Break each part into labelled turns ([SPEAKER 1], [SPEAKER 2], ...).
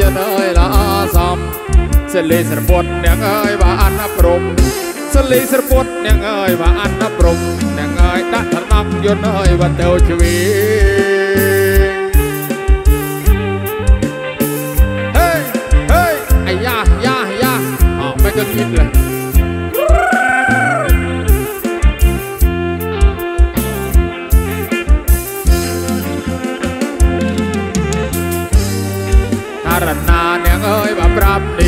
[SPEAKER 1] យន្តអើយល្អសំសិលីស្រពុតនាងអើយបាអនព្រំសិលីស្រពុតនាងអើយបាអនព្រំនាងអើយដាក់ថ្នាំយន្តអើយបាទៅជ្វី Hey, hey, ai da, da, da. Ờ, mấy cái kịp lên. Ta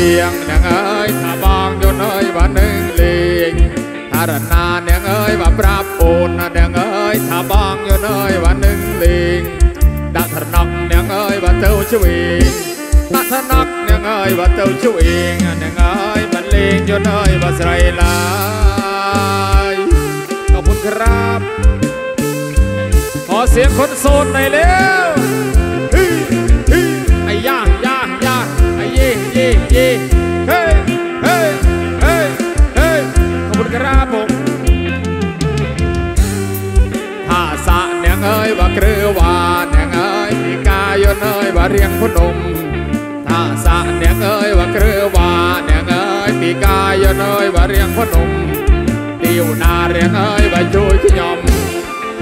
[SPEAKER 1] prap điềng nèng ơi ta bong vô nơi bà nâng liền ta rần na nèng ơi bà prap bồn nèng ơi ta bong vô nơi bà nâng liền đã thật nặng nèng ơi bà tâu chú yên តាថ្នាក់នាងអើយបើទៅជួយនាងអើយបានលេងយន្តអើយបើស្រីឡើយขอบคุณครับขอเสียงคนโสดหน่อยเร็ว គ្រឿវ៉ាអ្នកអើយពីកាយនអើយបារៀងភ្នំថាសាអ្នកអើយវ៉ាគ្រឿវ៉ាអ្នកអើយពីកាយនអើយបារៀងភ្នំទាវតារៀងអើយបាជួយខ្ញុំ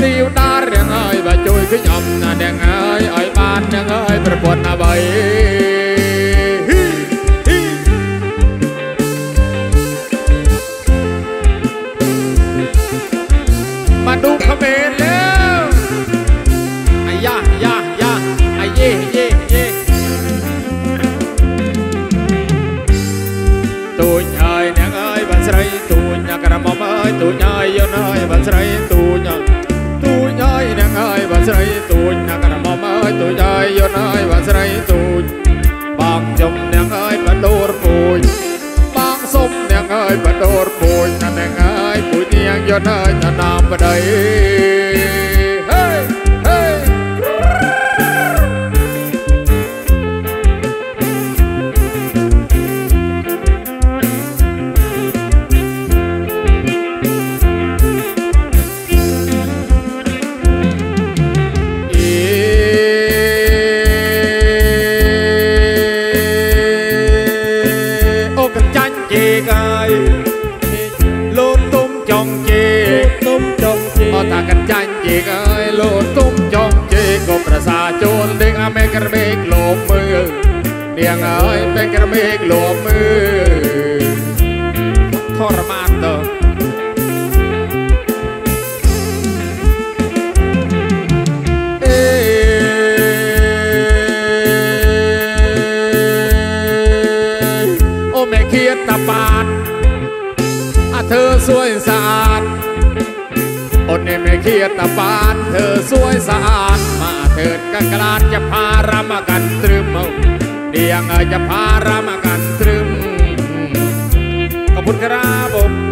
[SPEAKER 1] ទាវតារៀងអើយបាជួយខ្ញុំអ្នកអើយឲ្យបានអ្នកអើយប្រពន្ធអ្វី ទូចក្រមុំអើយទូចអើយយន់អើយបានស្រីទូចទូចអើយនាងអើយបានស្រីទូចក្រមុំអើយទូចអើយយន់អើយបានស្រីទូចបងជុំនាងអើយបានដូរពូចបងសុំនាងអើយបានដូរពូចនាងអើយពូចនាងយន់អើយតាមប្តី chị cùng ra xa chôn điên à mê kar mê lộ mưa điên ơi mê kar mê lộ mưa thor man đâu เอ้ยโอ้แม่เคียดตาปานอะเธอสวยสะอาดโอ้เนี่ยแม่เคียดตาปาน เธ เถิดกันกลาดจะพารำกันตรึมเดียงเอ้ยจะพารำกันตรึมขอบคุณครับผม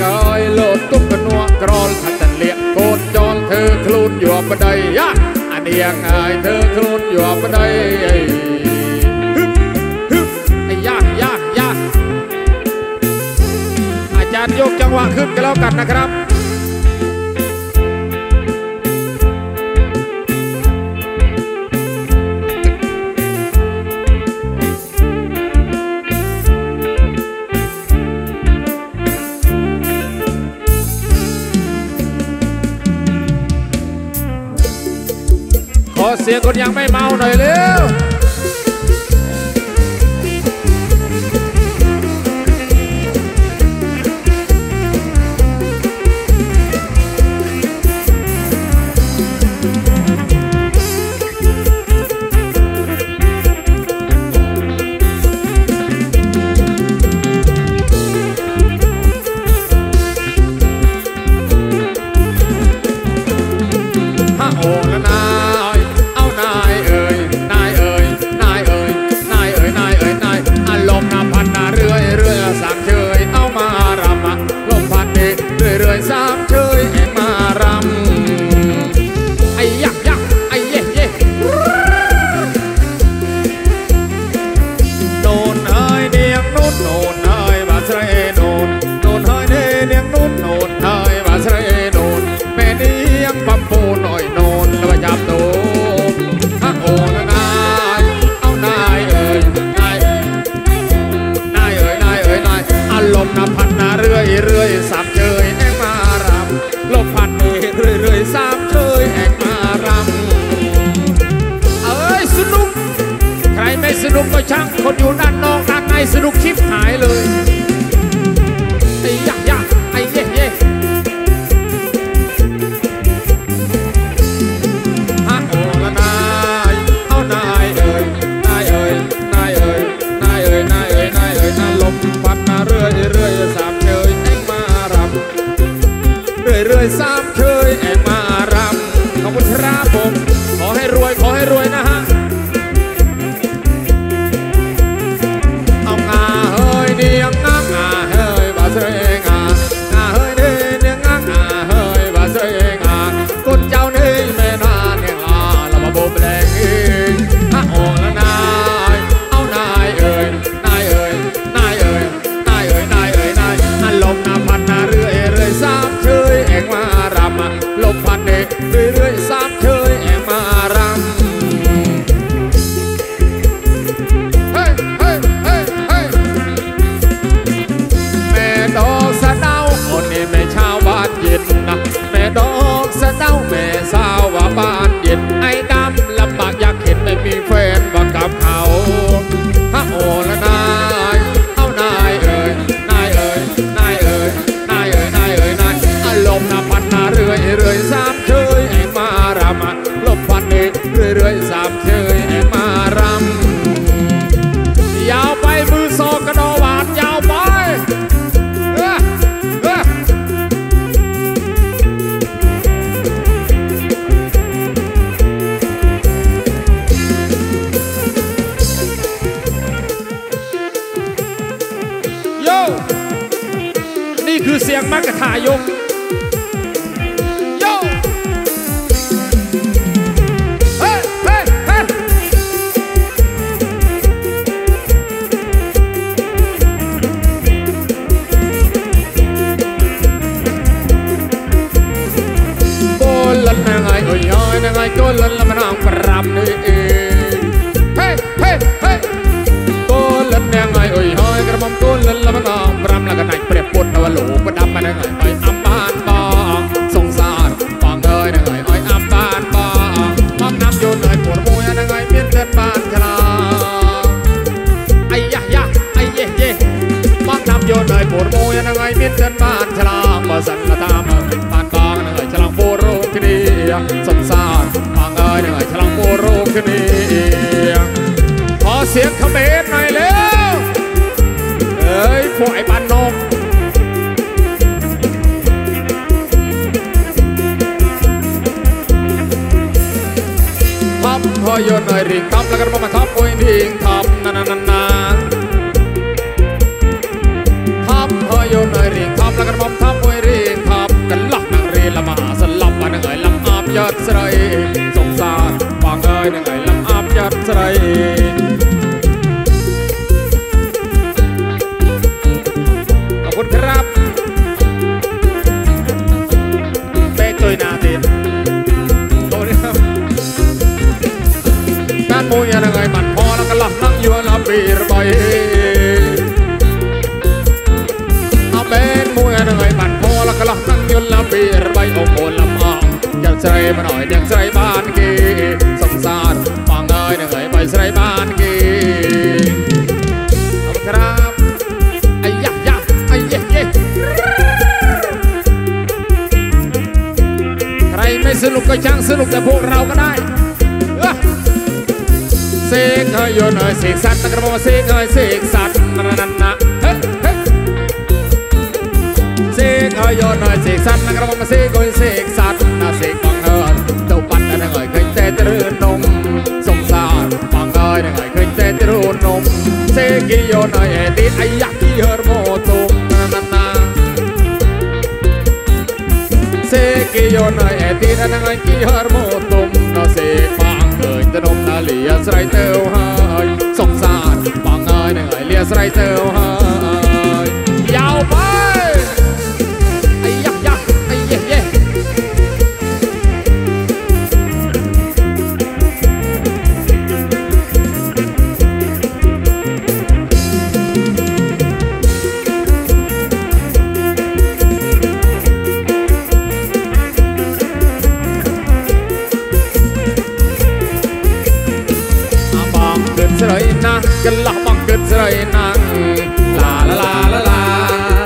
[SPEAKER 1] กเอ้ยโลดตุ้มกันนัวกรอลขัดตันเลียกโคตรจอนเธอคลูนอยู่บันไดยะอันเดียงเอ้ยเธอคลูนอยู่บันไดฮึบฮึบไอ้ยะยะยะอาจารย์ยกจังหวะขึ้นกันแล้วกันนะครับ เสียงคนยังไม่เมาหน่อยเร็ว เลยรีบทำและกระหม่อมทำบุญ យល់លំពីរបីអូមូលលំអងទាំងស្រីមិនអោយទាំងស្រីបានគេសង្សារបងអើយនឹងឲ្យបីស្រីបានគេអរក្រាបអាយ៉ាយ៉ាអាយេយេใครไม่สนุกก็ช่างสนุกแต่พวกเราก็ได้เสกเฮยโยนเฮยเสกสัตว์ตะกระบอกเสกเฮยเสกสัตว์นั่นนั่น យយនសេកសាត់នឹងរំសេកុយសេកសាត់ណាសេកបងអើទុំទៅប៉ាត់នឹងឲ្យឃើញតែទៅនំសំសារបងអើយនឹងឲ្យឃើញតែទៅនំសេកយនអេទីអាយ៉ាគីហរមោទុំណាណាសេកយនអេទីនឹងឲ្យគីហរមោទុំណាសេកបងឃើញតែនំណាលីអាស្រ័យទៅហើយសំសារបងអើយនឹងឲ្យលីអាស្រ័យទៅ Kalah mangkat serai nang La la la la la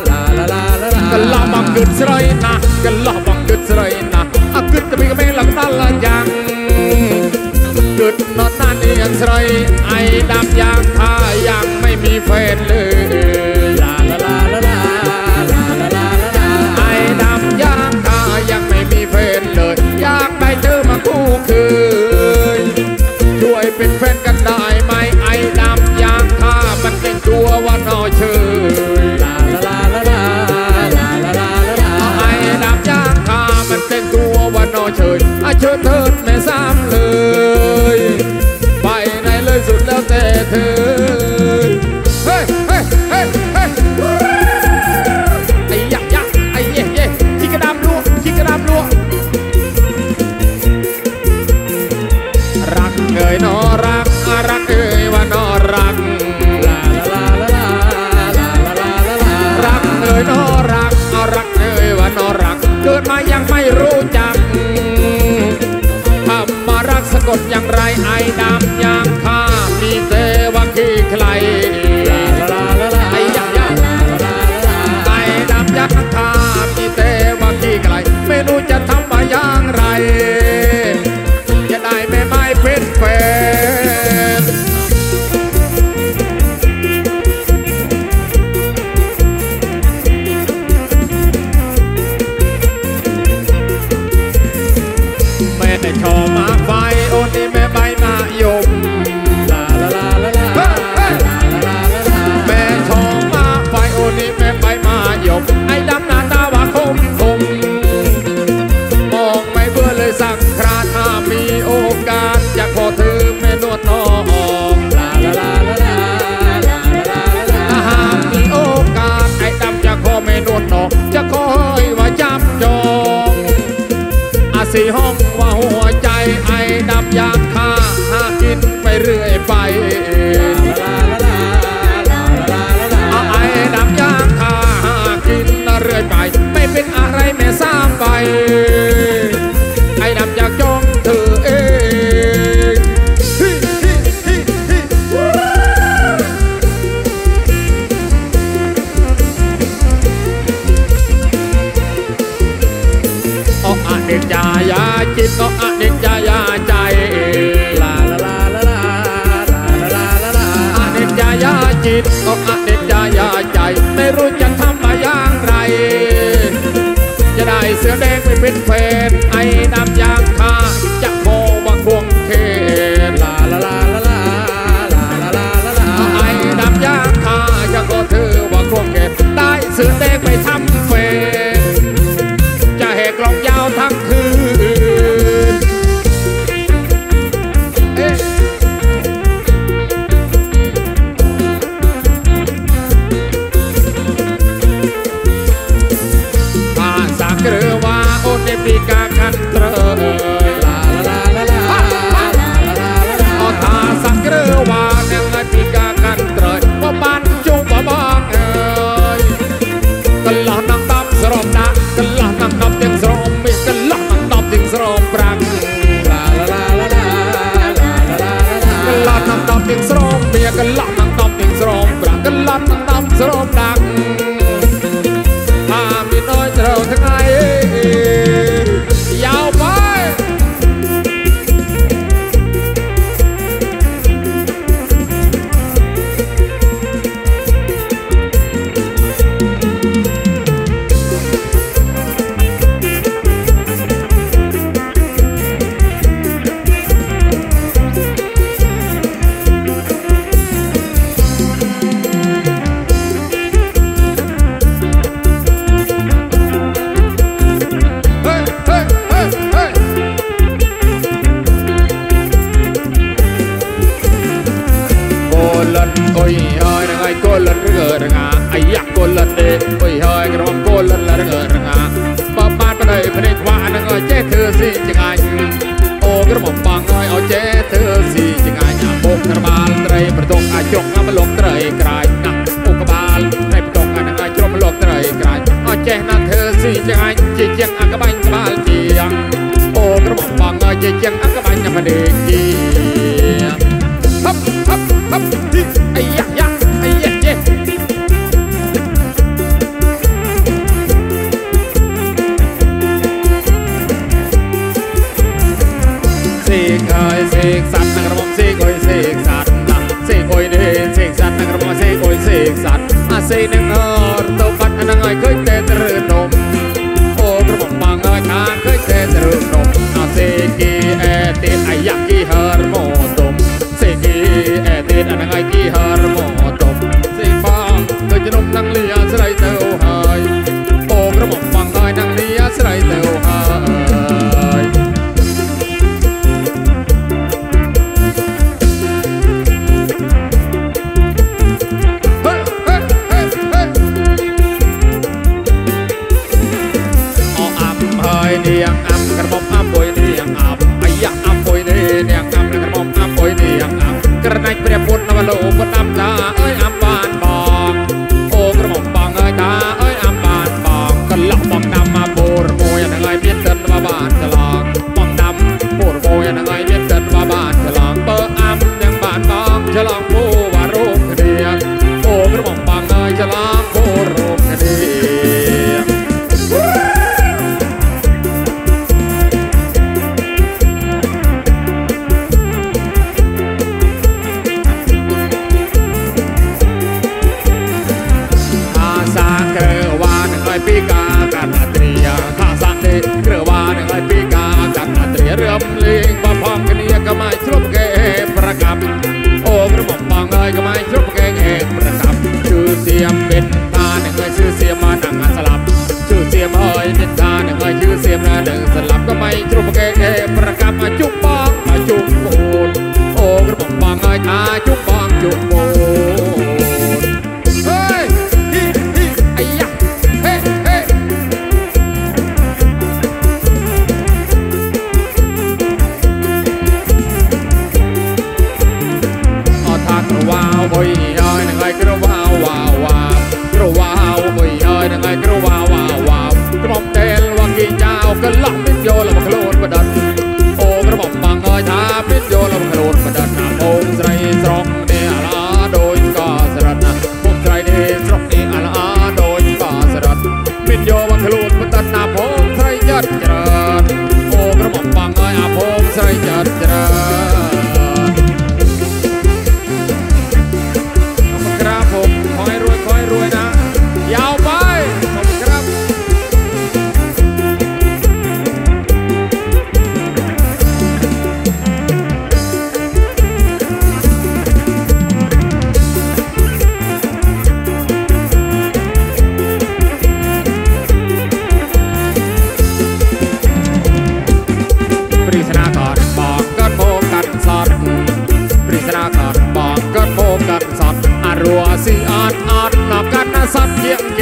[SPEAKER 1] La la la la Kalah mangkat serai nang Kalah mangkat serai nang Akut tapi kemeng lang talajang Kut not nan yang serai Ai dam yang ายังไม่มีแฟนเลย en អាចជាជាងអកបាញ់ក្បាលជាងអូក្រមបងជាជាងអកបាញ់ម្ដេចជា my big ពីអត់អត់ដល់កាត់សត្វជា